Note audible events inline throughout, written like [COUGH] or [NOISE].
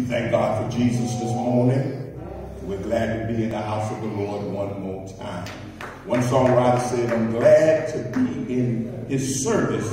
We thank God for Jesus this morning. We're glad to be in the house of the Lord one more time. One songwriter said, I'm glad to be in his service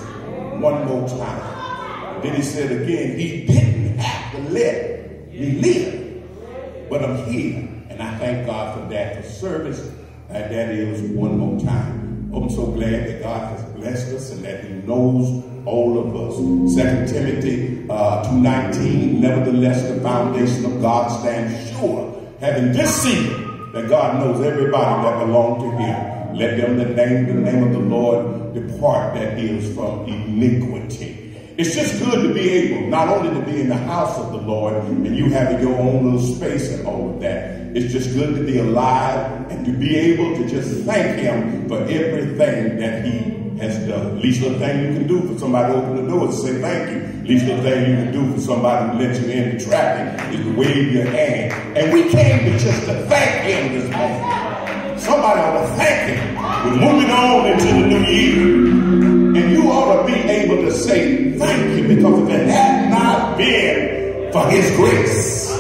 one more time. Then he said again, he didn't have to let me live, but I'm here. And I thank God for that, for service, and that is one more time. I'm so glad that God has blessed us and that he knows all of us. Second Timothy uh, 2.19, nevertheless the foundation of God stands sure, having this seal, that God knows everybody that belong to him. Let them that name the name of the Lord depart that is from iniquity. It's just good to be able not only to be in the house of the Lord and you having your own little space and all of that. It's just good to be alive and to be able to just thank him for everything that he has uh, the Least little thing you can do for somebody to open the door is say thank you. Least little thing you can do for somebody to let you in the traffic is to wave your hand. And we came to just to thank him this morning. Somebody ought to thank him. We're moving on into the new year. And you ought to be able to say thank you because if it had not been for his grace,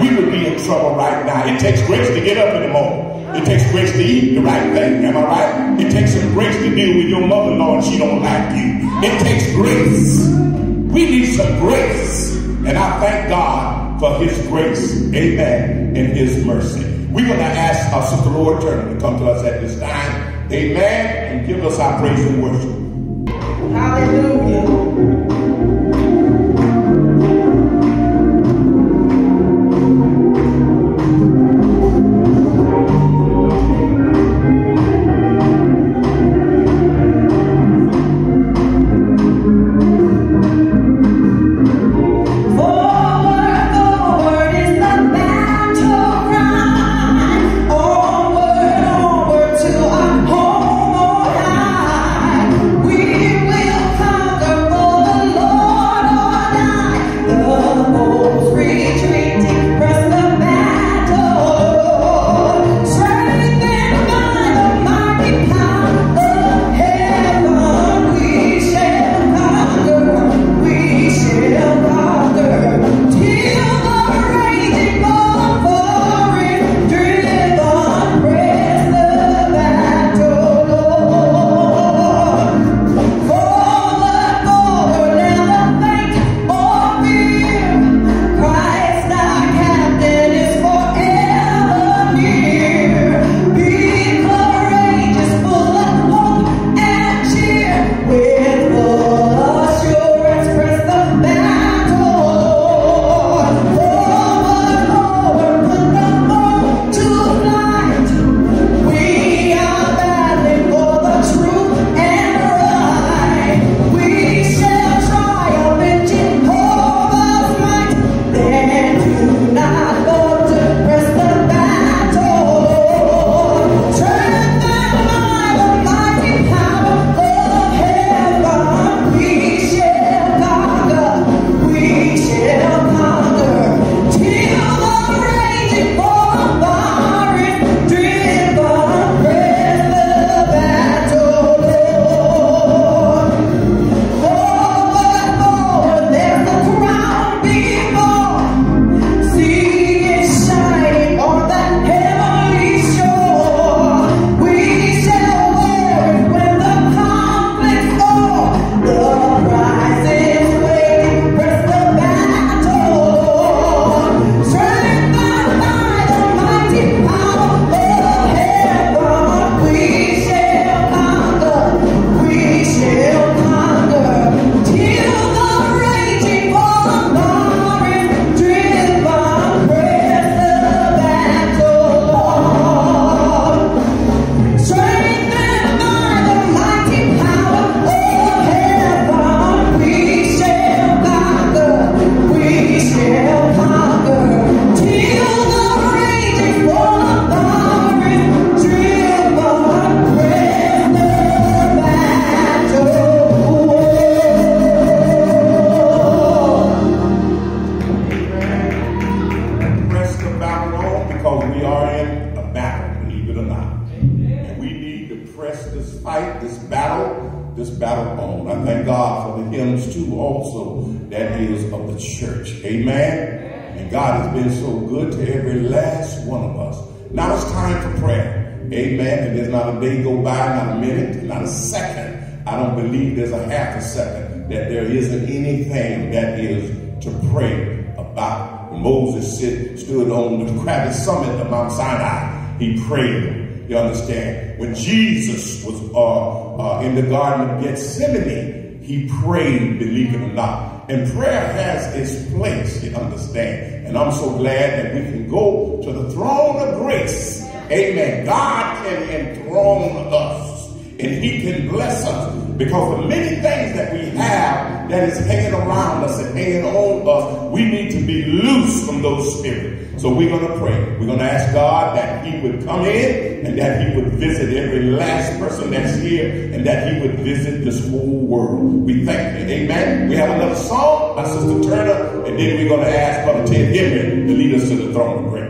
we would be in trouble right now. It takes grace to get up in the morning. It takes grace to eat the right thing. Am I right? It takes some grace to deal with your mother-in-law and she don't like you. It takes grace. We need some grace. And I thank God for his grace. Amen. And his mercy. We're going to ask our Sister Lord Turner to come to us at this time. Amen. And give us our praise and worship. Hallelujah. Second. I don't believe there's a half a second that there isn't anything that is to pray about. Moses sit, stood on the craggy summit of Mount Sinai, he prayed. You understand? When Jesus was uh, uh, in the Garden of Gethsemane, he prayed, believe it or not. And prayer has its place, you understand. And I'm so glad that we can go to the throne of grace. Amen. God can enthrone us and he can bless us because the many things that we have that is hanging around us and hanging on us, we need to be loose from those spirits. So we're going to pray. We're going to ask God that he would come in and that he would visit every last person that's here and that he would visit this whole world. We thank you. Amen. We have another song by Sister Turner and then we're going to ask Brother Ted Henry to lead us to the throne of grace.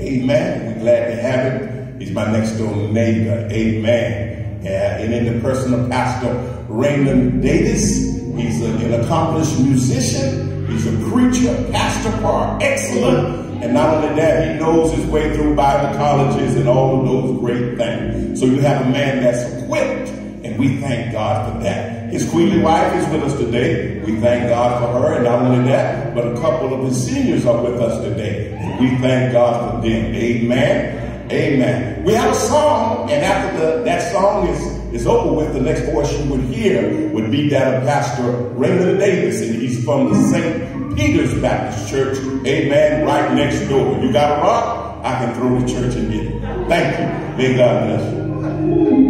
Amen. We're glad to have him. He's my next door neighbor. Amen. And in the person of Pastor Raymond Davis, he's a, an accomplished musician. He's a preacher, pastor par excellent. And not only that, he knows his way through Bible colleges and all of those great things. So you have a man that's equipped And we thank God for that. His queenly wife is with us today. We thank God for her. And not only that, but a couple of his seniors are with us today. And we thank God for them. Amen. Amen. We have a song, and after the, that song is, is over with, the next voice you would hear would be that of Pastor Raymond Davis, and he's from the St. Peter's Baptist Church. Amen. Right next door. You got a rock? I can throw the church in it. Thank you. May God bless you.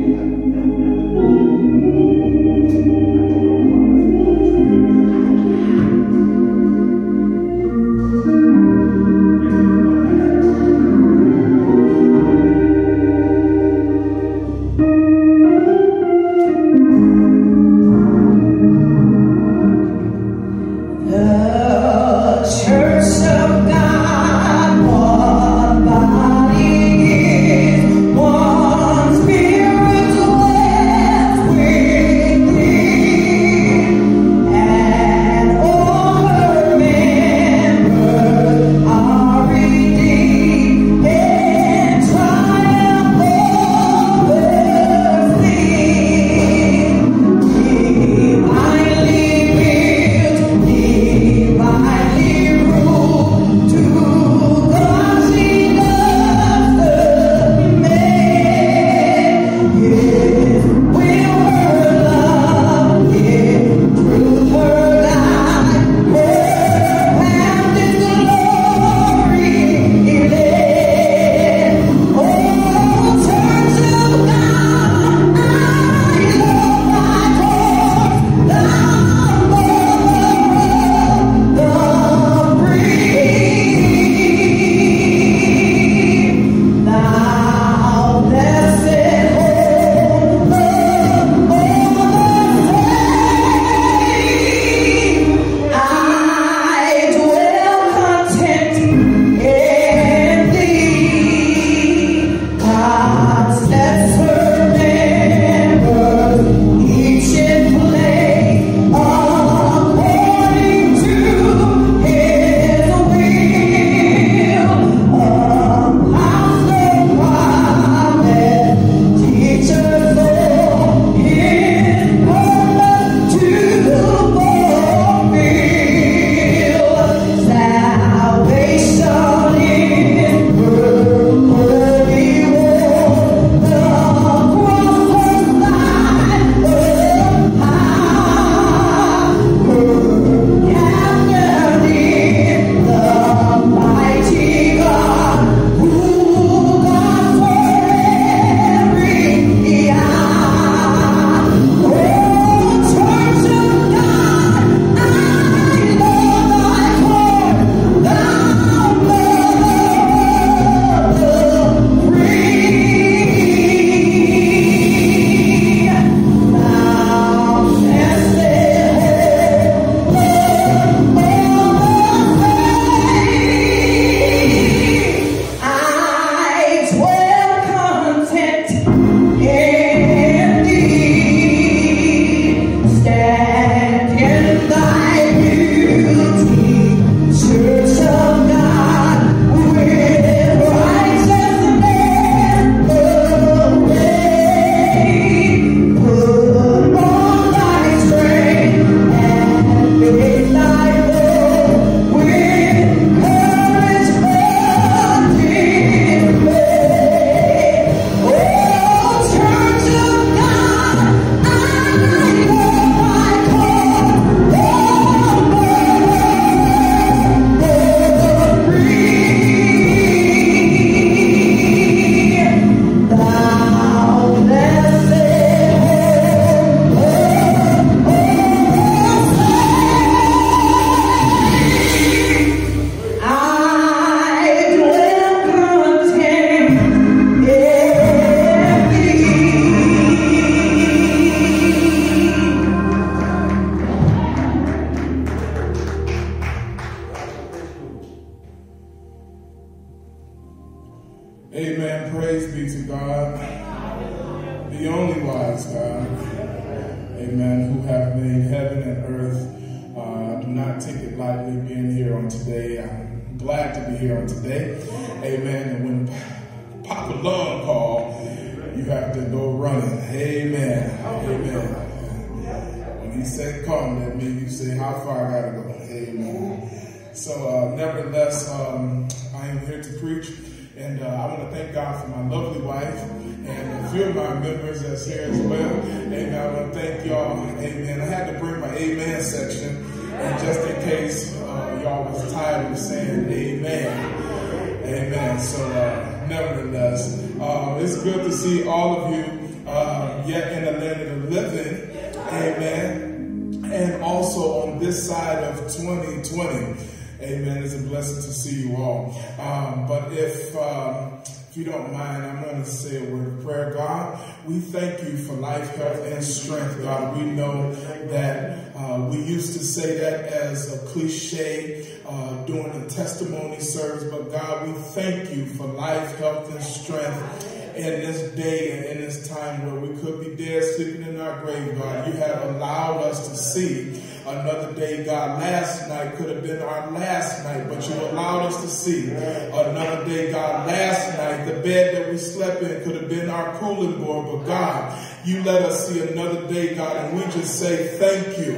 2020. Amen. It's a blessing to see you all. Um, but if um, if you don't mind, I'm going to say a word of prayer. God, we thank you for life, health, and strength. God, we know that uh, we used to say that as a cliche uh, during the testimony service, but God, we thank you for life, health, and strength in this day and in this time where we could be dead, sleeping in our grave, God. You have allowed us to see another day, God. Last night could have been our last night, but you allowed us to see another day, God. Last night, the bed that we slept in could have been our cooling board, but God, you let us see another day, God, and we just say thank you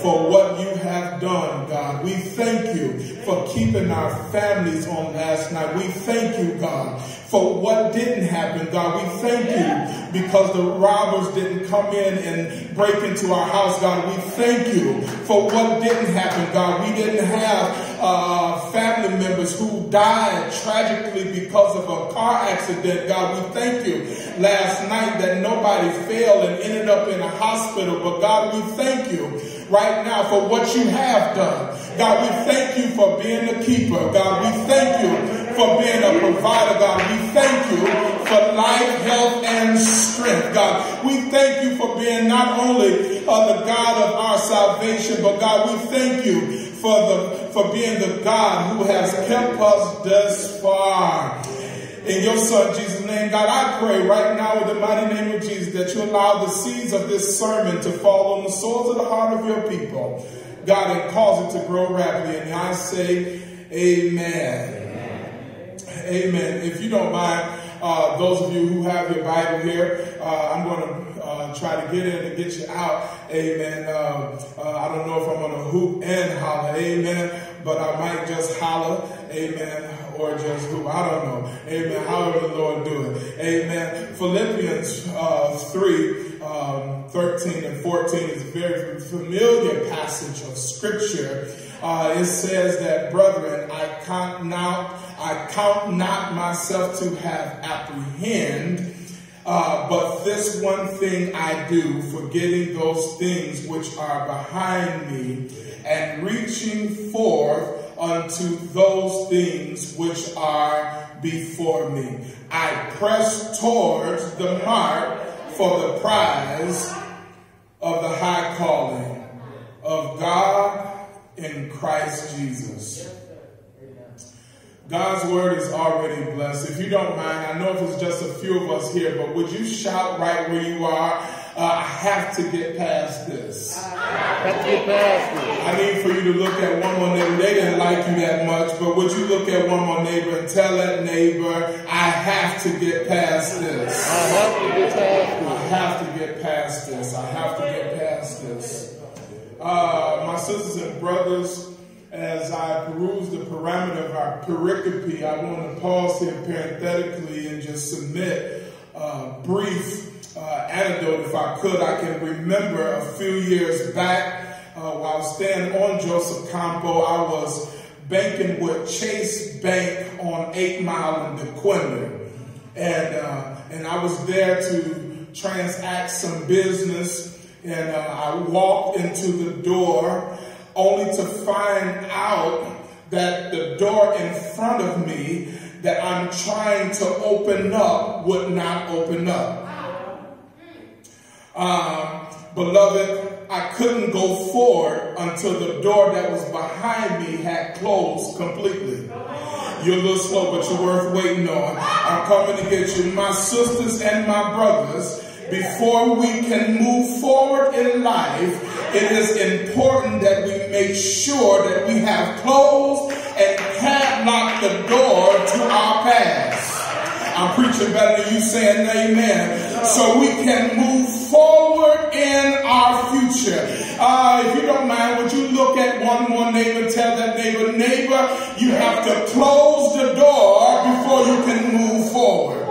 for what you have done, God. We thank you for keeping our families on last night. We thank you, God, for what didn't happen, God. We thank you because the robbers didn't come in and break into our house, God. We thank you for what didn't happen, God. We didn't have uh, family members who died tragically because of a car accident, God. We thank you last night that nobody fell and ended up in a hospital, but God, we thank you right now for what you have done. God, we thank you for being the keeper. God, we thank you for being a provider. God, we thank you for life, health, and strength. God, we thank you for being not only uh, the God of our salvation, but God, we thank you for the for being the God who has kept us thus far. In your son Jesus' name, God, I pray right now in the mighty name of Jesus that you allow the seeds of this sermon to fall on the soles of the heart of your people. God, and cause it to grow rapidly. And I say, Amen. Amen. Amen. If you don't mind, uh, those of you who have your Bible here, uh, I'm going to uh, try to get in and get you out. Amen. Uh, uh, I don't know if I'm going to hoop and holler. Amen. But I might just holler. Amen or just who, I don't know. Amen. However the Lord do it. Amen. Philippians uh, 3, um, 13 and 14 is a very familiar passage of scripture. Uh, it says that, brethren, I count not, I count not myself to have apprehend, uh, but this one thing I do, forgetting those things which are behind me, and reaching forth unto those things which are before me. I press towards the mark for the prize of the high calling of God in Christ Jesus. God's word is already blessed. If you don't mind, I know if it's just a few of us here, but would you shout right where you are? Uh, I have to get past this. I have to get past this. I need for you to look at one more neighbor. They didn't like you that much, but would you look at one more neighbor and tell that neighbor, I have to get past this. I have to get past this. I have to get past this. I have to get past this. Uh, my sisters and brothers, as I peruse the parameter of our pericope, I want to pause here parenthetically and just submit a brief uh, anecdote, if I could. I can remember a few years back uh, while staying on Joseph Campau, I was banking with Chase Bank on 8 Mile in Dequindre. And, uh, and I was there to transact some business. And uh, I walked into the door only to find out that the door in front of me that I'm trying to open up would not open up. Um, beloved, I couldn't go forward until the door that was behind me had closed completely. You're a little slow, but you're worth waiting on. I'm coming to get you. My sisters and my brothers, before we can move forward in life, it is important that we make sure that we have closed and padlocked the door to our past. I'm preaching better than you saying amen. So we can move forward in our future. Uh, if you don't mind, would you look at one more neighbor, tell that neighbor, neighbor, you have to close the door before you can move forward.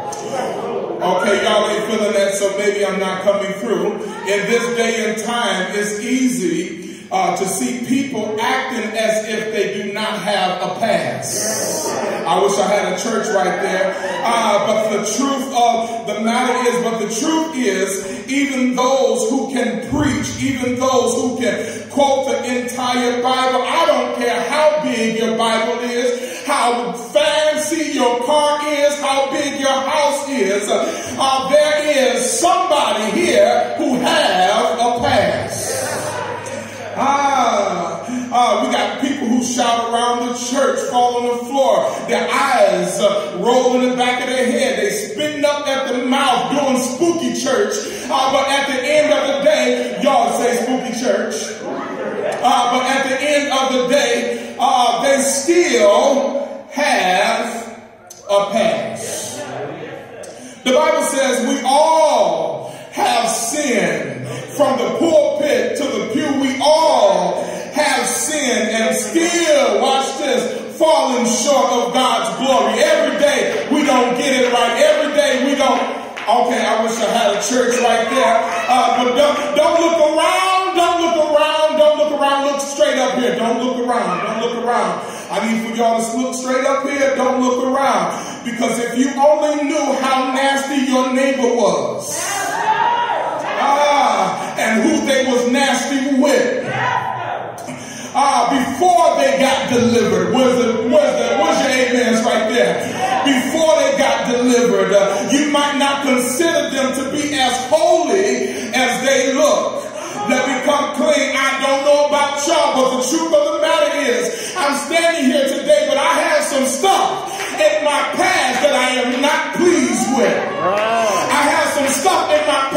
Okay, y'all ain't feeling that, so maybe I'm not coming through. In this day and time, it's easy uh, to see people acting as if they do not have a past. I wish I had a church right there. Uh, but the truth of the matter is, but the truth is, even those who can preach, even those who can quote the entire Bible, I don't care how big your Bible is, how fancy your car is, how big your house is, uh, there is somebody here who have a past. Ah, ah, we got people who shout around the church, fall on the floor, their eyes uh, roll in the back of their head, they spitting up at the mouth, doing spooky church. Uh, but at the end of the day, y'all say spooky church. Uh, but at the end of the day, uh, they still have a past. The Bible says we all have sinned from the pulpit to the pew, we all have sinned and still, watch this, falling short of God's glory. Every day we don't get it right. Every day we don't. Okay, I wish I had a church right there. Uh, but don't, don't look around. Don't look around. Don't look around. Look straight up here. Don't look around. Don't look around. I need for y'all to look straight up here. Don't look around. Because if you only knew how nasty your neighbor was. Ah, and who they was nasty with. Ah, before they got delivered. was the, was the, where's your amens right there? Before they got delivered, uh, you might not consider them to be as holy as they look. Let me come clean. I don't know about y'all, but the truth of the matter is, I'm standing here today, but I have some stuff in my past that I am not pleased with. Stuff in my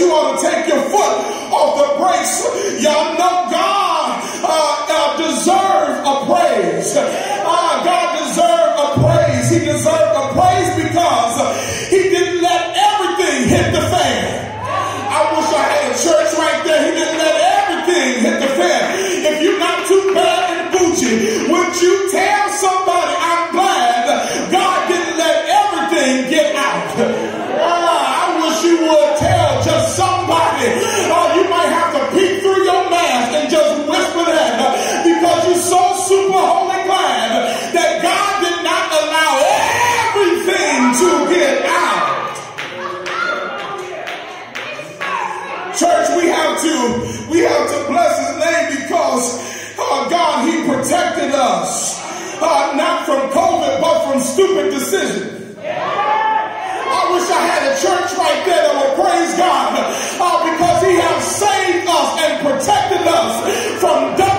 you ought to take your foot off the brakes. Y'all know God uh, uh, deserve a praise. Uh, God deserve protected us from dumb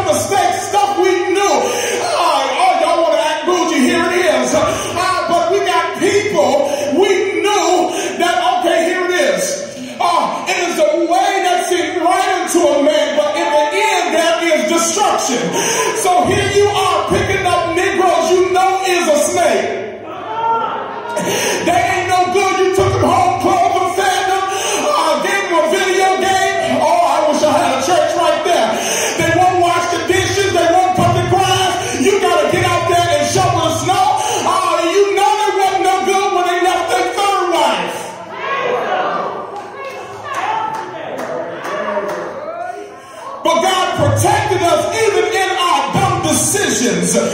Christians.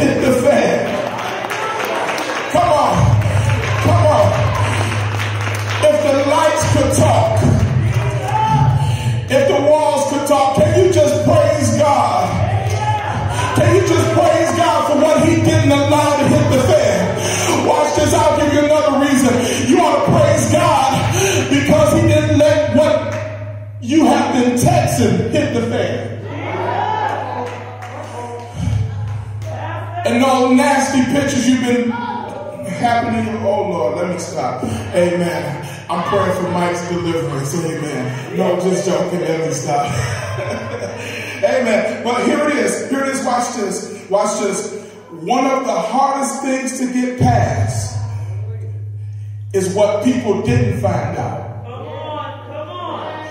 Hit the fan! Come on. Come on. If the lights could talk, if the walls could talk, can you just praise God? Can you just praise God for what he didn't allow to hit the fan? Watch this, I'll give you another reason. You ought to praise God because he didn't let what you have been texting hit the fan. and all nasty pictures you've been happening. Oh Lord, let me stop. Amen. I'm praying for Mike's deliverance. Amen. No, just joking. Let me stop. [LAUGHS] Amen. But here it is. Here it is. Watch this. Watch this. One of the hardest things to get past is what people didn't find out. Come on, come on.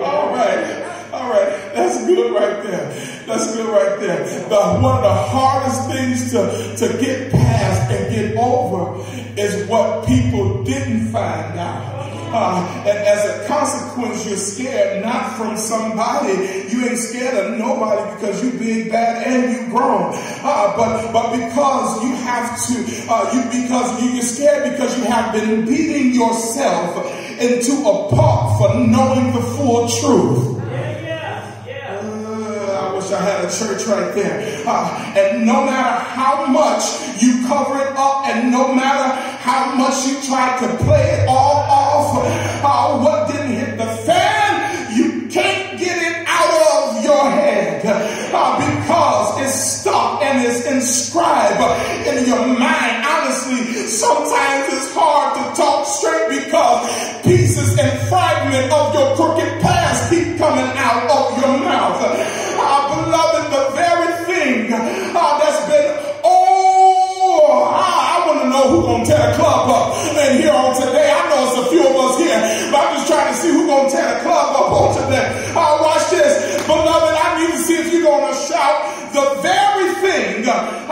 All right, all right. That's good right there. That's good right there. But one of the hardest things to, to get past and get over is what people didn't find out. Uh, and as a consequence, you're scared not from somebody. You ain't scared of nobody because you big, bad, and you grown. Uh, but but because you have to, uh, you because you're scared because you have been beating yourself into a pulp for knowing the full truth. I had a church right there. Uh, and no matter how much you cover it up and no matter how much you try to play it all off, uh, what didn't hit the fan, you can't get it out of your head uh, because it's stuck and it's inscribed in your mind. Honestly, sometimes it's hard to talk straight crooked past keep coming out of your mouth beloved, the very thing uh, that's been, oh, I, I want to know who's going to tear the club up and here on today. I know it's a few of us here, but I'm just trying to see who's going to tear the club up on today. Uh, watch this. Beloved, I need to see if you're going to shout the very thing uh,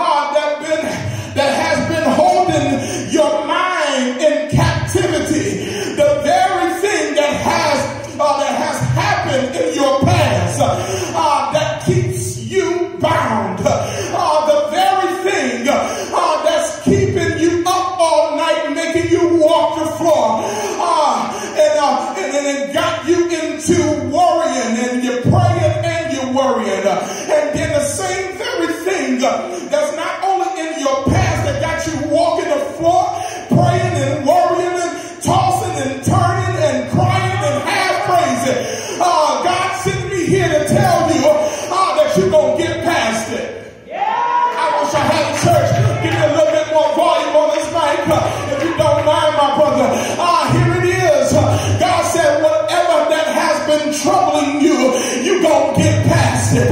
it.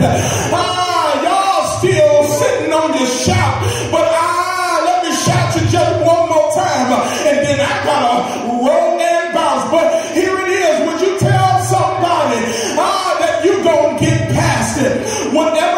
Ah, y'all still sitting on your shout, but ah, let me shout you just one more time, and then I gotta roll and bounce. But here it is. Would you tell somebody ah that you gonna get past it? Whatever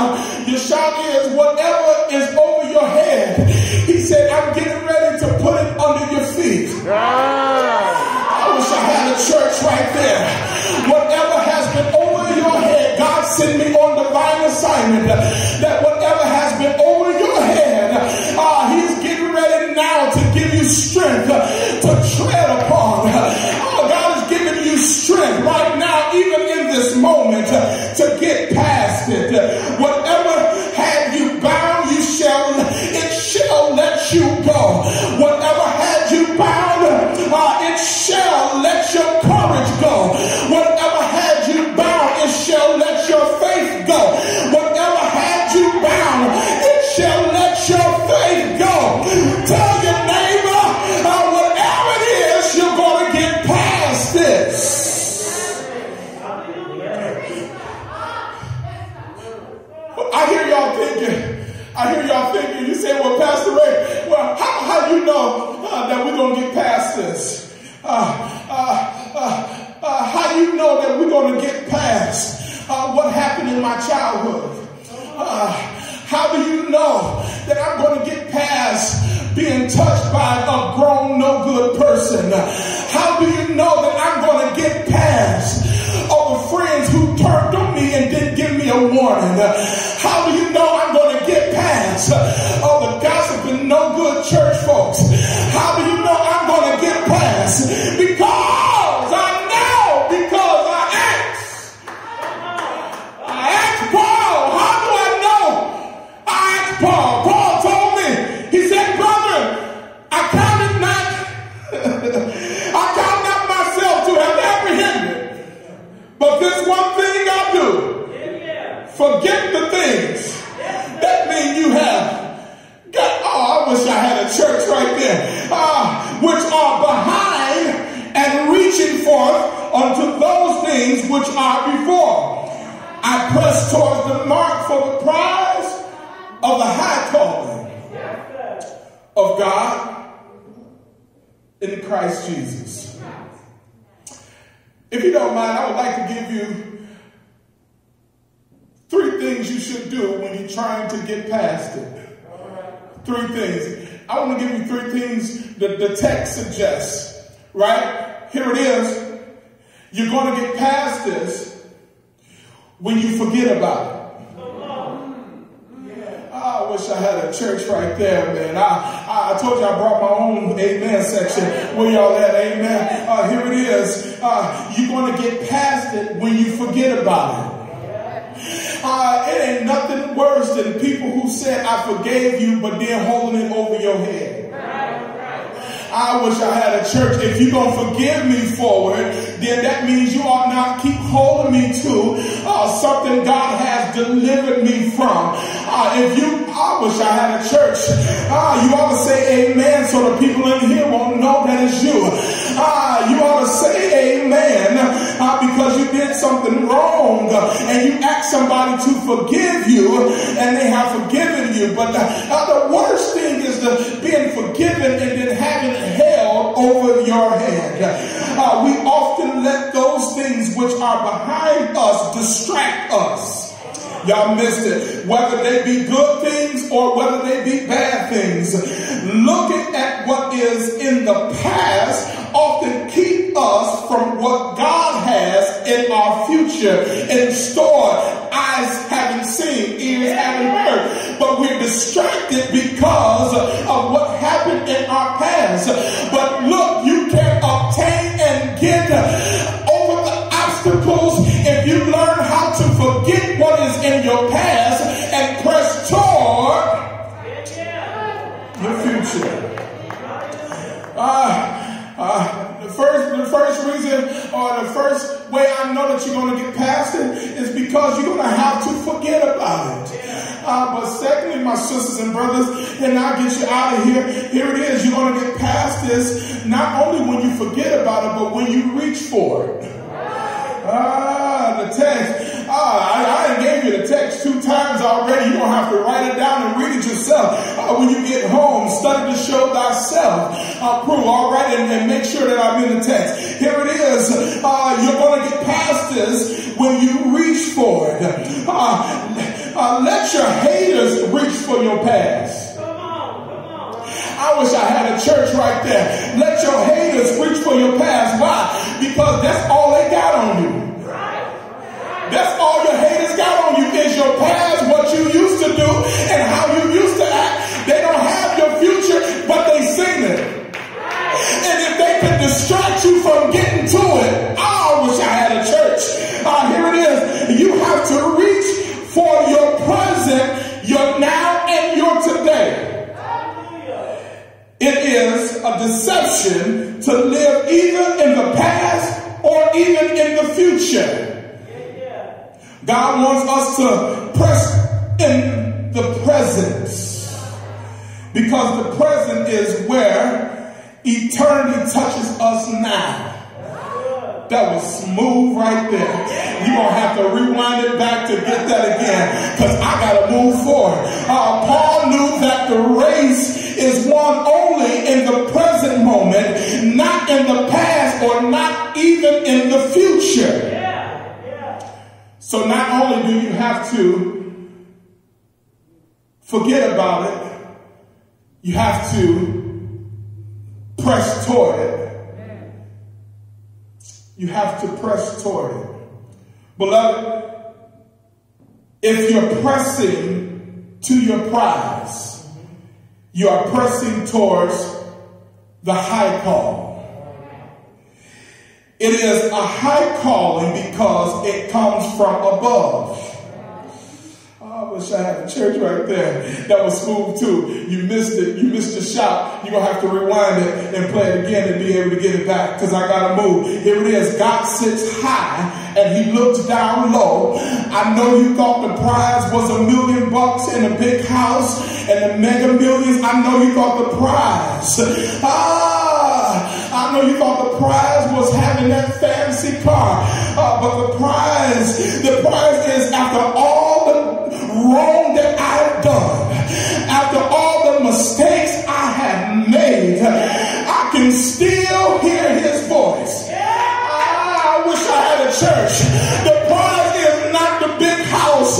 shout. Your shout is whatever is over your head. He said, I'm getting ready to put it under your feet. Ah. I wish I had a church right there. Whatever has been over your head, God sent me on divine assignment. That forgave you, but then holding it over your head. I wish I had a church. If you're going to forgive me for it, then that means you ought not keep holding me to uh, something God has delivered me from. Uh, if you, I wish I had a church. Uh, you ought to say amen so the people in here won't know that it's you. Uh, you ought to say amen uh, because you did something wrong and you ask somebody to forgive you and they have forgiven you. But the, uh, the worst thing is the being forgiven and then having held over your head. Uh, we often let those things which are behind us distract us. Y'all missed it. Whether they be good things or whether they be bad things. Looking at what is in the past often keep us from what God has in our future in store. Eyes haven't seen, ears haven't heard, but we're distracted because of what happened in our past. But look, you can obtain and get Uh, uh, the first, the first reason, or the first way I know that you're going to get past it is because you're going to have to forget about it. Uh, but secondly, my sisters and brothers, and I'll get you out of here. Here it is. You're going to get past this not only when you forget about it, but when you reach for it. Ah, the text. Ah, I, I gave you the text two times already. You don't have to write it down and read it yourself. Uh, when you get home, study to show thyself. Uh, prove, all right, and, and, make sure that I'm in the text. Here it is. Uh, you're going to get past this when you reach for it. Uh, let your haters reach for your past. I wish I had a church right there. Let your haters reach for your past. Why? Because that's all they got on us to press in the presence. because the present is where eternity touches us now. That was smooth right there. You're going to have to rewind it back to get that again because I got to move forward. Uh, Paul knew that the race is won only in the present moment, not in the past or not even in the future. So not only do you have to forget about it, you have to press toward it. You have to press toward it. Beloved, if you're pressing to your prize, you are pressing towards the high call. It is a high calling because it comes from above. Oh, I wish I had a church right there. That was smooth too. You missed it. You missed the shot. You're going to have to rewind it and play it again and be able to get it back because I got to move. Here it is. God sits high and he looks down low. I know you thought the prize was a million bucks in a big house and the mega millions. I know you thought the prize. Ah, I know you thought the prize was having that fancy car, uh, but the prize, the prize is after all the wrong that I've done, after all the mistakes I have made, I can still hear his voice. I wish I had a church. The prize is not the big house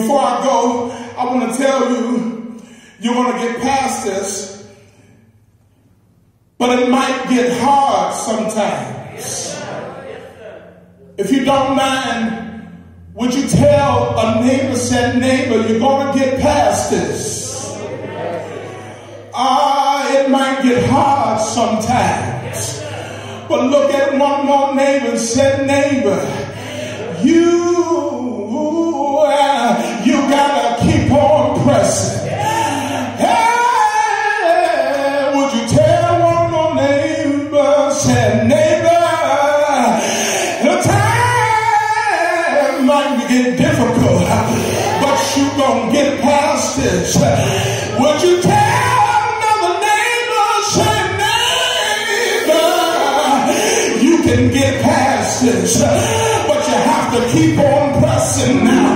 before I go, I want to tell you, you're going to get past this but it might get hard sometimes. If you don't mind, would you tell a neighbor, said neighbor, you're going to get past this? Ah, it might get hard sometimes. But look at one more neighbor said neighbor, you, you gotta keep on pressing. Hey, would you tell one neighbor, the time might difficult, but you gonna get past. Would you tell another neighbor, neighbor, you can get past but you have to keep on pressing now.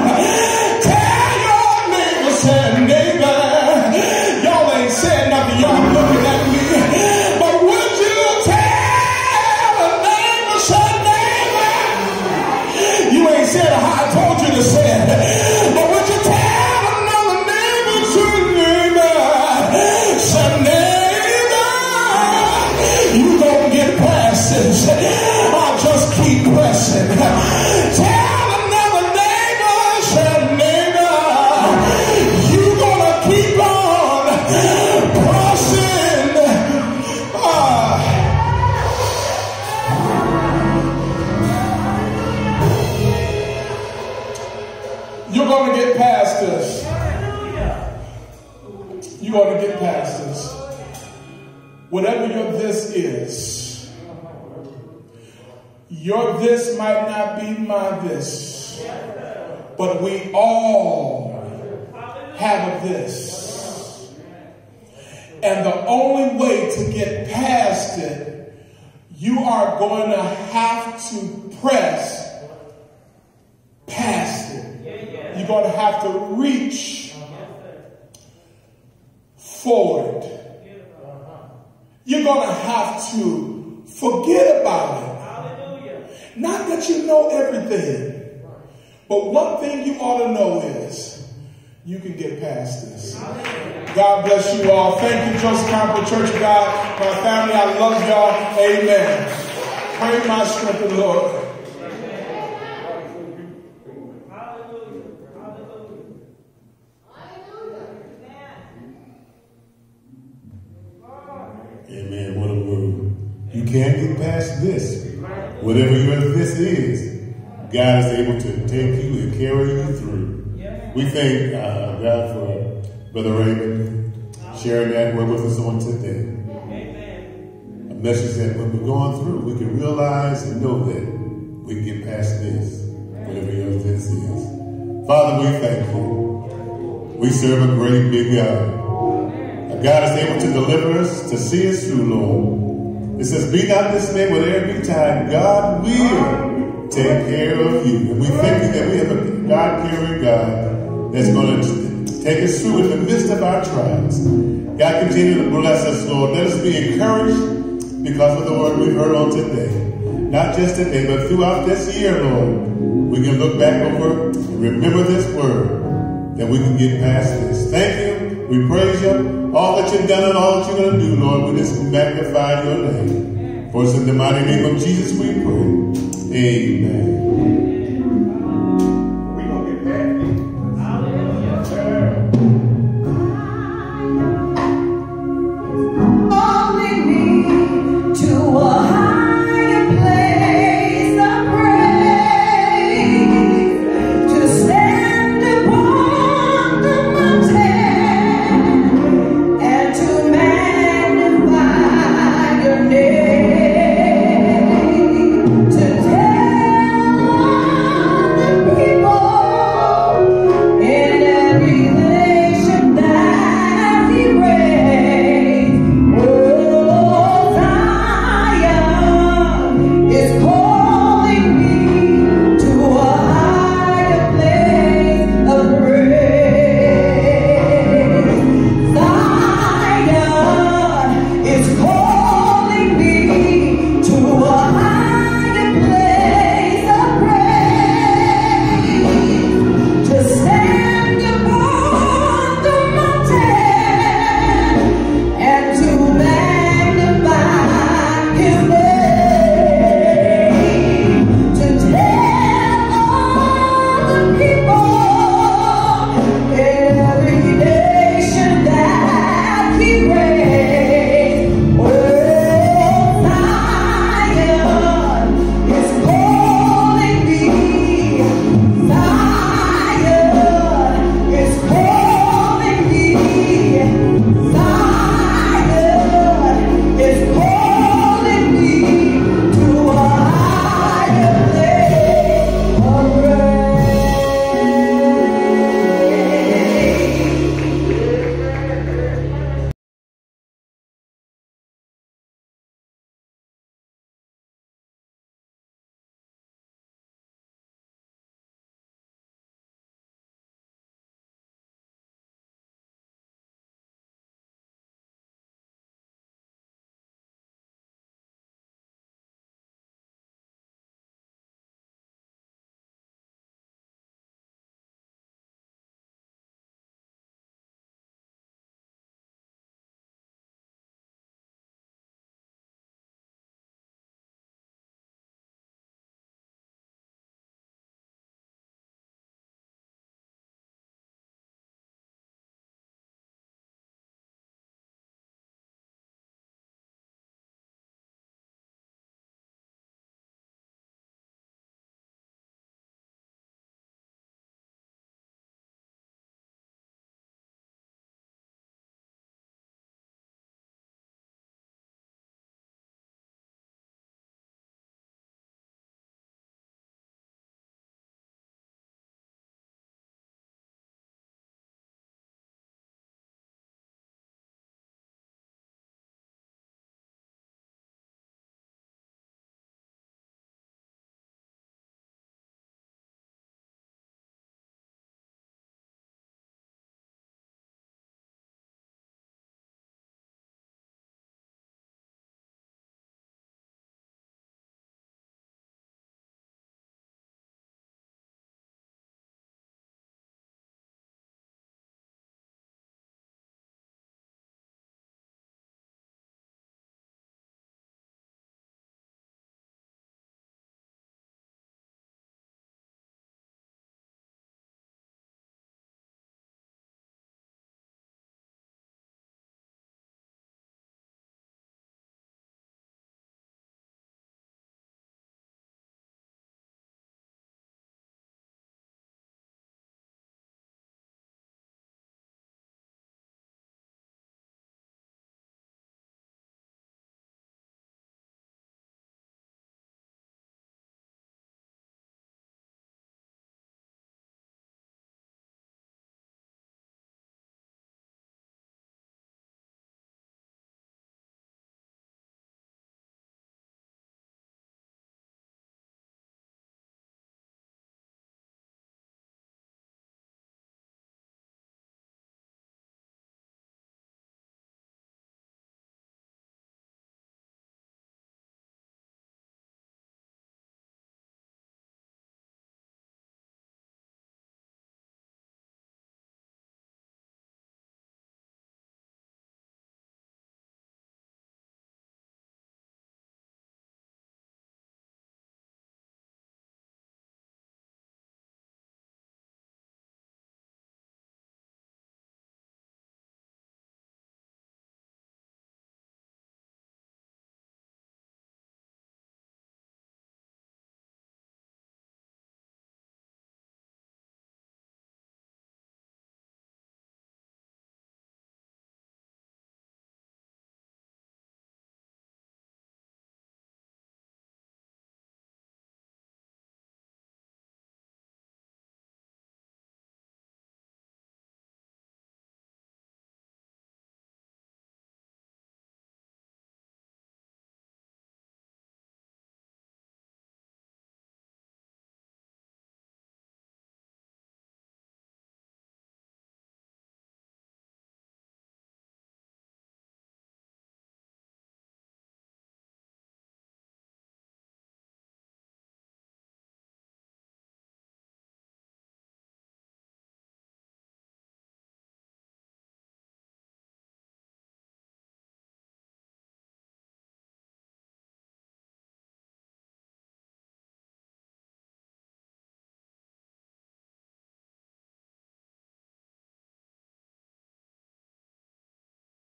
You're going to get past this. You're going to get past this. Whatever your this is, your this might not be my this, but we all have a this. And the only way to get past it, you are going to have to press You're going to have to reach forward. You're going to have to forget about it. Not that you know everything, but one thing you ought to know is you can get past this. God bless you all. Thank you, Joseph Campau Church of God. My family, I love y'all. Amen. Pray my strength in the Lord. Amen. What a word. You can't get past this. Whatever your this is, God is able to take you and carry you through. We thank uh, God for Brother Raymond sharing that word with us on today. A message that when we're going through, we can realize and know that we can get past this, whatever your this is. Father, we thank you. We serve a great big God. God is able to deliver us, to see us through, Lord. It says, be not dismayed with every time. God will take care of you. And we thank you that we have a God caring God that's going to take us through in the midst of our trials. God, continue to bless us, Lord. Let us be encouraged because of the word we've heard on today. Not just today, but throughout this year, Lord. We can look back over and remember this word that we can get past this. Thank you. We praise you. All that you've done and all that you're going to do, Lord, we just magnify your name. For it's in the mighty name of Jesus we pray. Amen.